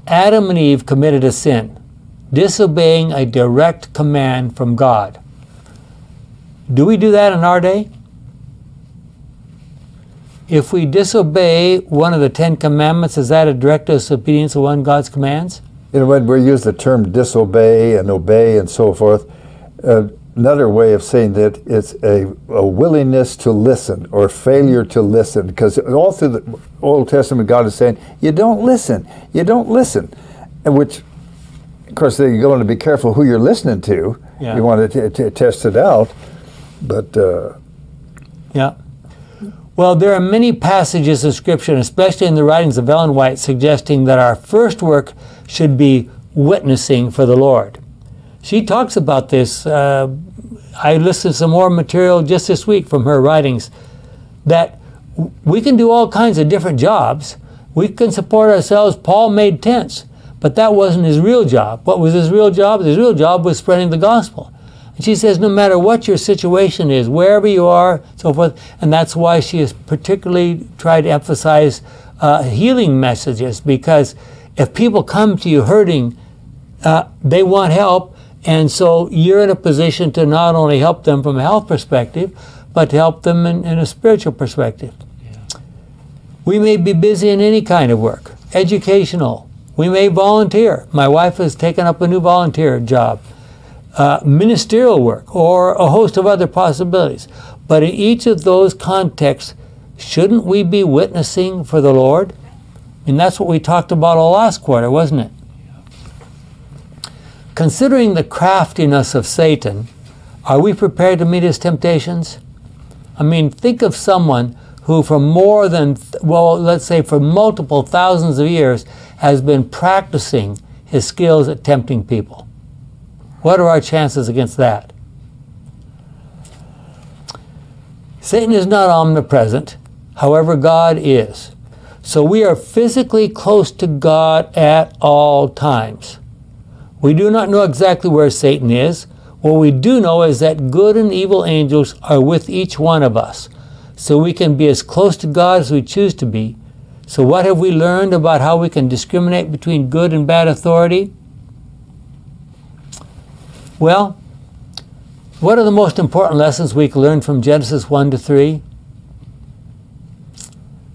Adam and Eve committed a sin, disobeying a direct command from God. Do we do that in our day? If we disobey one of the Ten Commandments, is that a direct disobedience of one of God's commands? You know, when we use the term disobey and obey and so forth, uh, another way of saying that it's a, a, willingness to listen or failure to listen because all through the old testament god is saying you don't listen. You don't listen. And which of course you're going to be careful who you're listening to. Yeah. you want to, t- test it out. But uh, yeah well there are many passages of scripture especially in the writings of ellen white suggesting that our first work should be witnessing for the lord she talks about this. Uh, I listened to some more material just this week from her writings that we can do all kinds of different jobs. We can support ourselves. Paul made tents, but that wasn't his real job. What was his real job? His real job was spreading the gospel. And she says, no matter what your situation is, wherever you are, so forth, and that's why she has particularly tried to emphasize uh, healing messages because if people come to you hurting, uh, they want help, and so you're in a position to not only help them from a health perspective, but to help them in, in a spiritual perspective. Yeah. We may be busy in any kind of work, educational. We may volunteer. My wife has taken up a new volunteer job, uh, ministerial work, or a host of other possibilities. But in each of those contexts, shouldn't we be witnessing for the Lord? And that's what we talked about all last quarter, wasn't it? Considering the craftiness of Satan, are we prepared to meet his temptations? I mean, think of someone who, for more than, well, let's say for multiple thousands of years, has been practicing his skills at tempting people. What are our chances against that? Satan is not omnipresent, however, God is. So we are physically close to God at all times. We do not know exactly where Satan is. What we do know is that good and evil angels are with each one of us, so we can be as close to God as we choose to be. So, what have we learned about how we can discriminate between good and bad authority? Well, what are the most important lessons we can learn from Genesis 1 to 3?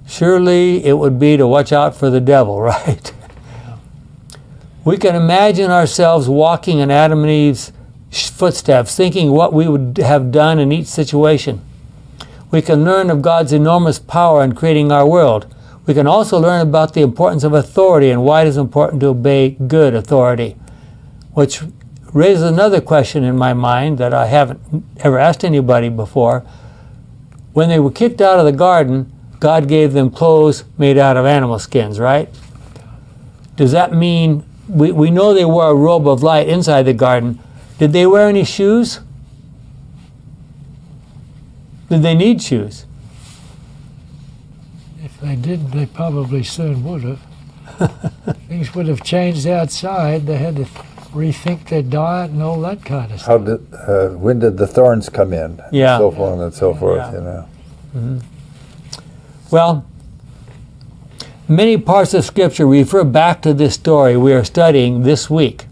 Surely it would be to watch out for the devil, right? We can imagine ourselves walking in Adam and Eve's footsteps, thinking what we would have done in each situation. We can learn of God's enormous power in creating our world. We can also learn about the importance of authority and why it is important to obey good authority, which raises another question in my mind that I haven't ever asked anybody before. When they were kicked out of the garden, God gave them clothes made out of animal skins, right? Does that mean we, we know they wore a robe of light inside the garden. Did they wear any shoes? Did they need shoes? If they didn't, they probably soon would have. Things would have changed outside. They had to rethink their diet and all that kind of stuff. How did uh, when did the thorns come in? Yeah. And so on and so forth. Yeah. You know. Well, many parts of Scripture refer back to this story we are studying this week.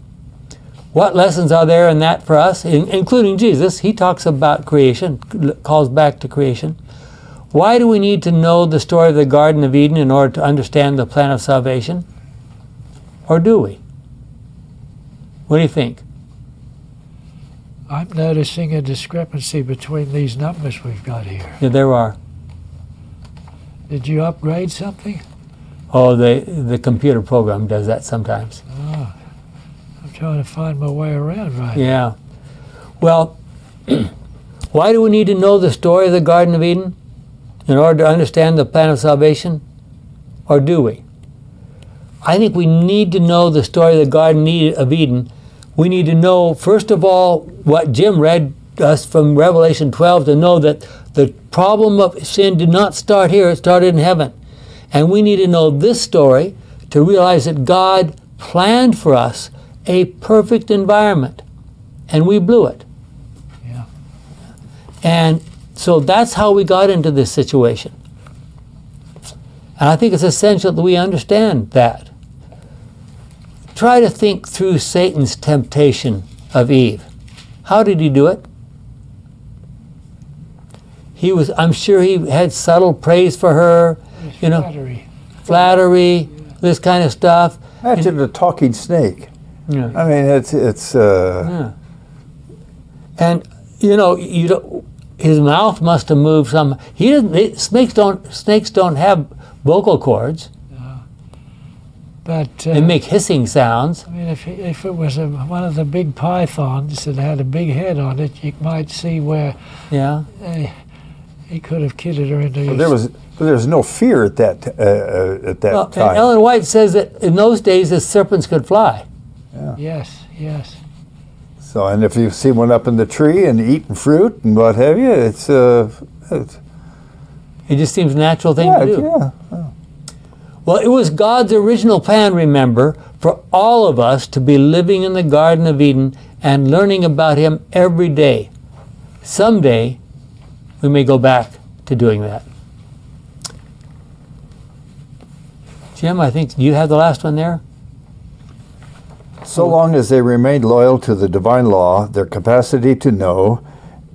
What lessons are there in that for us, in, including Jesus? He talks about creation, calls back to creation. Why do we need to know the story of the Garden of Eden in order to understand the plan of salvation? Or do we? What do you think? I'm noticing a discrepancy between these numbers we've got here. Yeah, there are. Did you upgrade something? Oh, the, the computer program does that sometimes. Oh, I'm trying to find my way around right. Yeah. Well, why do we need to know the story of the Garden of Eden in order to understand the plan of salvation? Or do we? I think we need to know the story of the Garden of Eden. We need to know, first of all, what Jim read us from Revelation 12 to know that the problem of sin did not start here, it started in heaven. And we need to know this story to realize that God planned for us a perfect environment and we blew it. Yeah. And so that's how we got into this situation. And I think it's essential that we understand that. Try to think through Satan's temptation of Eve. How did he do it? He was I'm sure he had subtle praise for her, you know, flattery. flattery, this kind of stuff. Imagine a talking snake. Yeah. I mean, it's it's. Uh, Yeah. And you know, you don't, his mouth must have moved some. He didn't. They, snakes don't. Snakes don't have vocal cords. But uh, They make hissing sounds. I mean, if if it was a, one of the big pythons that had a big head on it, you might see where Yeah. uh, he could have kidded her into. Well, there was there was no fear at that uh, uh, at that Well, and time. Ellen White says that in those days the serpents could fly. Yeah. Yes, yes. so, and if you see one up in the tree and eating fruit and what have you, it's uh, it's, It just seems a natural thing yeah, to do. yeah. Well, it was God's original plan, remember, for all of us to be living in the Garden of Eden and learning about Him every day. Someday, we may go back to doing that. Jim, I think you have the last one there. So long as they remained loyal to the divine law, their capacity to know,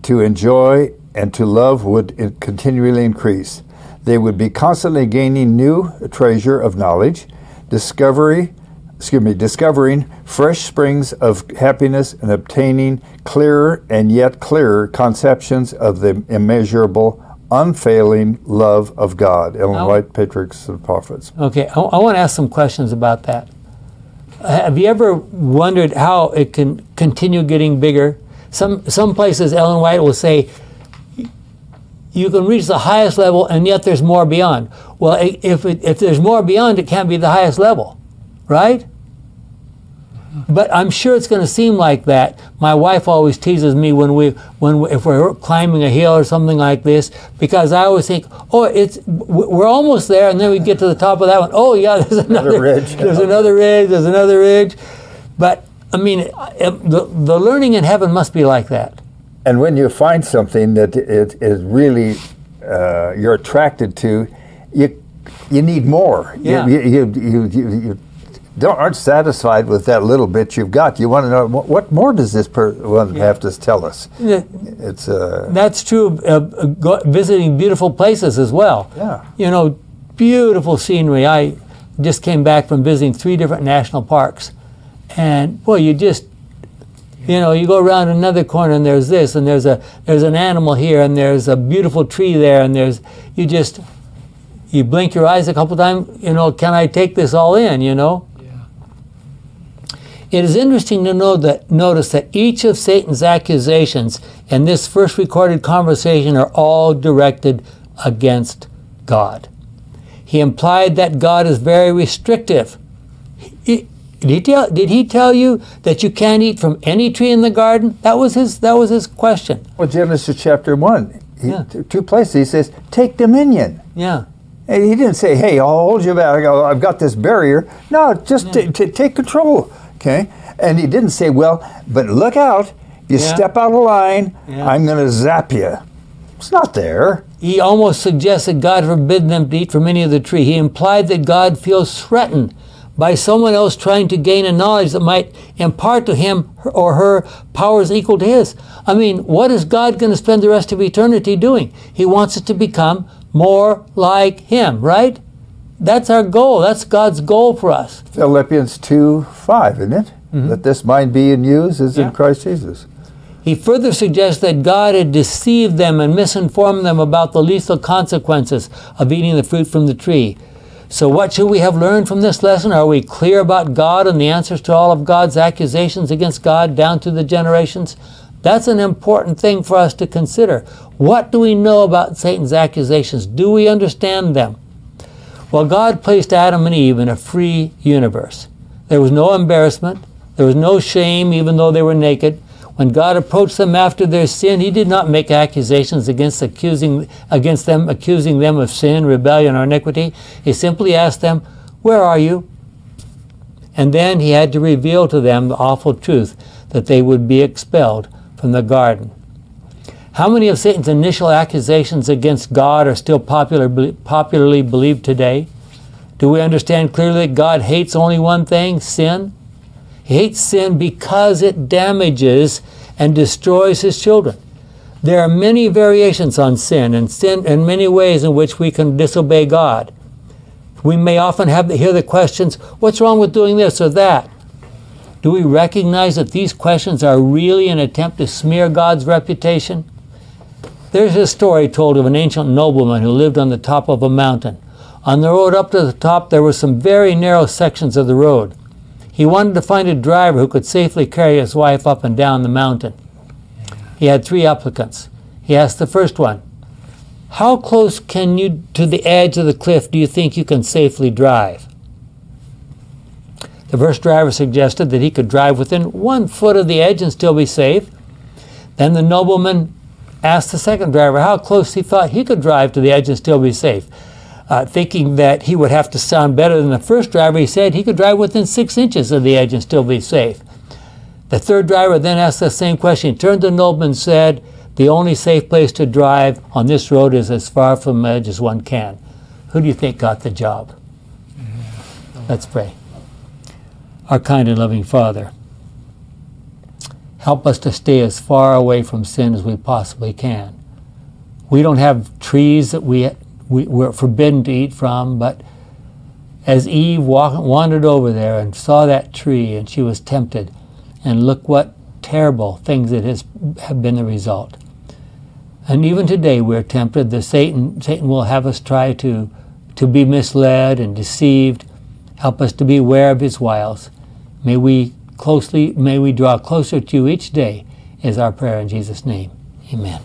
to enjoy, and to love would continually increase. They would be constantly gaining new treasure of knowledge, discovery, excuse me, discovering fresh springs of happiness and obtaining clearer and yet clearer conceptions of the immeasurable, unfailing love of God. Ellen Now- White, Patriarchs of Prophets. Okay, I, I want to ask some questions about that. Have you ever wondered how it can continue getting bigger? Some some places, Ellen White will say, you can reach the highest level, and yet there's more beyond. Well, if it, if there's more beyond, it can't be the highest level, right? But I'm sure it's going to seem like that. My wife always teases me when we, when we, if we're climbing a hill or something like this, because I always think, oh, it's we're almost there, and then we get to the top of that one. Oh, yeah, there's another, ridge. There's another ridge. There's another ridge. But I mean, the the learning in heaven must be like that. And when you find something that it is really uh, you're attracted to, you you need more. You- Yeah. You, you, you, you, you don't aren't satisfied with that little bit you've got. You want to know what, what more does this per- one have to tell us? Yeah. It's uh, That's true of uh, go, visiting beautiful places as well. Yeah. You know, beautiful scenery. I just came back from visiting three different national parks. And boy, you just you know, you go around another corner and there's this and there's a there's an animal here and there's a beautiful tree there and there's you just you blink your eyes a couple times, you know, can I take this all in, you know? Yeah. It is interesting to know that, notice that each of Satan's accusations in this first recorded conversation are all directed against God. He implied that God is very restrictive. Did, he tell, did he tell you that you can't eat from any tree in the garden? That was his, that was his question. well Genesis chapter one. He, Yeah. Two places he says, "Take dominion." Yeah. And he didn't say, "Hey, I'll hold you back. I've got this barrier." No, just Yeah. take control. Okay. And he didn't say, "Well, but look out! You Yeah. step out of line. I'm going to zap you." It's not there. He almost suggested God forbid them to eat from any of the tree. He implied that God feels threatened by someone else trying to gain a knowledge that might impart to him or her powers equal to his. I mean, what is God going to spend the rest of eternity doing? He wants it to become more like him, right? That's our goal. That's God's goal for us. Philippians two five, isn't it? Mm-hmm. That this mind be in you is. Yeah. in Christ Jesus. He further suggests that God had deceived them and misinformed them about the lethal consequences of eating the fruit from the tree. So, what should we have learned from this lesson? Are we clear about God and the answers to all of God's accusations against God down through the generations? That's an important thing for us to consider. What do we know about Satan's accusations? Do we understand them? Well, God placed Adam and Eve in a free universe. There was no embarrassment, there was no shame, even though they were naked. When God approached them after their sin, He did not make accusations against accusing against them, accusing them of sin, rebellion, or iniquity. He simply asked them, "Where are you?" And then He had to reveal to them the awful truth that they would be expelled from the garden. How many of Satan's initial accusations against God are still popular, popularly believed today? Do we understand clearly that God hates only one thing sin? Hates sin because it damages and destroys his children. There are many variations on sin and sin and many ways in which we can disobey God. We may often have to hear the questions, what's wrong with doing this or that? Do we recognize that these questions are really an attempt to smear God's reputation? There's a story told of an ancient nobleman who lived on the top of a mountain. On the road up to the top, there were some very narrow sections of the road. He wanted to find a driver who could safely carry his wife up and down the mountain. He had three applicants. He asked the first one, How close can you to the edge of the cliff do you think you can safely drive? The first driver suggested that he could drive within one foot of the edge and still be safe. Then the nobleman asked the second driver how close he thought he could drive to the edge and still be safe. Uh, thinking that he would have to sound better than the first driver, he said he could drive within six inches of the edge and still be safe. The third driver then asked the same question, he turned to nobleman and said, The only safe place to drive on this road is as far from the edge as one can. Who do you think got the job? Let's pray. Our kind and loving Father, help us to stay as far away from sin as we possibly can. We don't have trees that we, we, we're forbidden to eat from, but as Eve walk, wandered over there and saw that tree and she was tempted, and look what terrible things it has have been the result. And even today we're tempted that Satan, Satan will have us try to, to be misled and deceived, help us to be aware of his wiles. May we closely, may we draw closer to you each day is our prayer in Jesus' name. Amen.